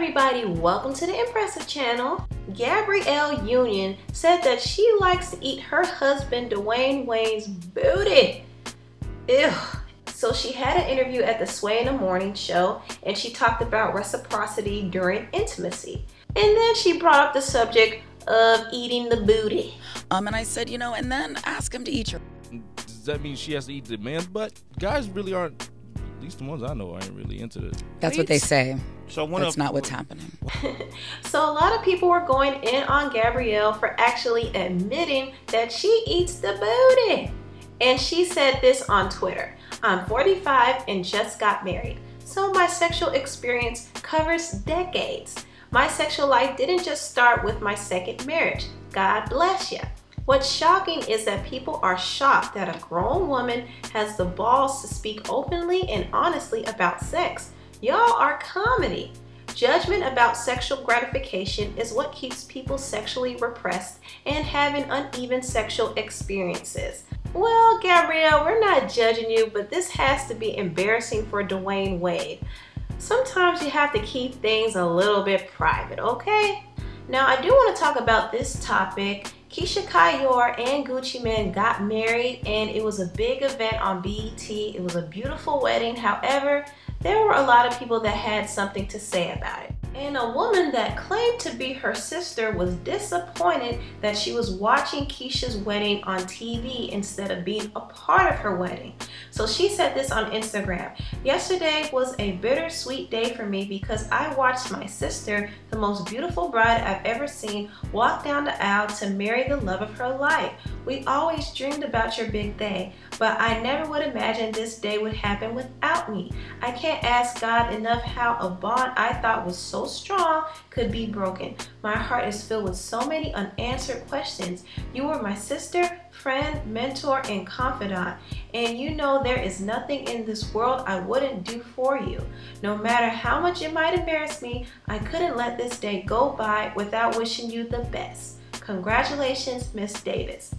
everybody, welcome to the Empressive channel. Gabrielle Union said that she likes to eat her husband Dwayne Wade's booty. Ew. So she had an interview at the Sway in the Morning show and she talked about reciprocity during intimacy. And then she brought up the subject of eating the booty. Um, and I said, you know, and then ask him to eat your. Does that mean she has to eat the man's butt? Guys really aren't at least the ones I know aren't really into this. That's what they say. So one That's of, not what's happening. so a lot of people were going in on Gabrielle for actually admitting that she eats the booty. And she said this on Twitter. I'm 45 and just got married. So my sexual experience covers decades. My sexual life didn't just start with my second marriage. God bless you. What's shocking is that people are shocked that a grown woman has the balls to speak openly and honestly about sex. Y'all are comedy. Judgment about sexual gratification is what keeps people sexually repressed and having uneven sexual experiences. Well, Gabrielle, we're not judging you, but this has to be embarrassing for Dwayne Wade. Sometimes you have to keep things a little bit private, okay? Now, I do want to talk about this topic Keyshia Ka'oir and Gucci Mane got married and it was a big event on BET. It was a beautiful wedding. However, there were a lot of people that had something to say about it. And a woman that claimed to be her sister was disappointed that she was watching Keyshia's wedding on TV instead of being a part of her wedding. So she said this on Instagram. Yesterday was a bittersweet day for me because I watched my sister, the most beautiful bride I've ever seen, walk down the aisle to marry the love of her life. We always dreamed about your big day, but I never would imagine this day would happen without me. I can't ask God enough how a bond I thought was so strong could be broken. My heart is filled with so many unanswered questions. You were my sister, friend, mentor, and confidant, and you know there is nothing in this world I wouldn't do for you. No matter how much it might embarrass me, I couldn't let this day go by without wishing you the best. Congratulations, Miss Davis.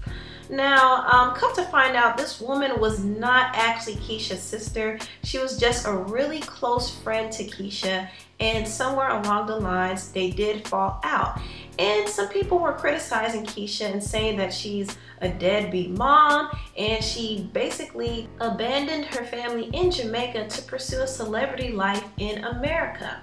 Now, um, come to find out, this woman was not actually Keyshia's sister. She was just a really close friend to Keyshia, and somewhere along the lines, they did fall out. And some people were criticizing Keyshia and saying that she's a deadbeat mom, and she basically abandoned her family in Jamaica to pursue a celebrity life in America.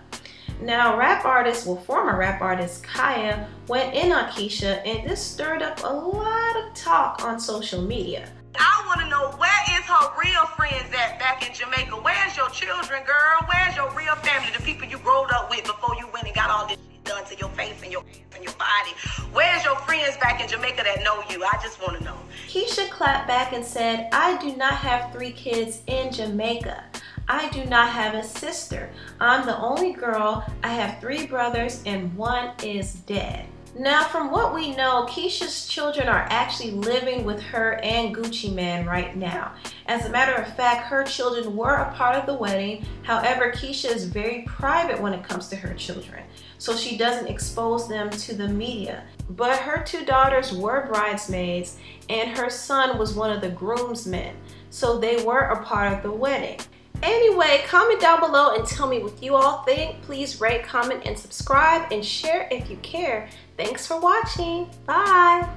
Now, rap artist, well, former rap artist Khia went in on Keyshia, and this stirred up a lot of talk on social media. I want to know where is her real friends at back in Jamaica? Where's your children, girl? Where's your real family, the people you growed up with before you went and got all this shit done to your face and your and your body? Where's your friends back in Jamaica that know you? I just want to know. Keyshia clapped back and said, I do not have three kids in Jamaica. I do not have a sister. I'm the only girl. I have three brothers and one is dead. Now, from what we know, Keyshia's children are actually living with her and Gucci Mane right now. As a matter of fact, her children were a part of the wedding. However, Keyshia is very private when it comes to her children, so she doesn't expose them to the media. But her two daughters were bridesmaids, and her son was one of the groomsmen, so they were a part of the wedding. Anyway, comment down below and tell me what you all think. Please rate, comment, and subscribe, and share if you care. Thanks for watching. Bye.